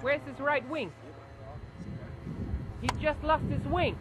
Where's his right wing? He just lost his wing.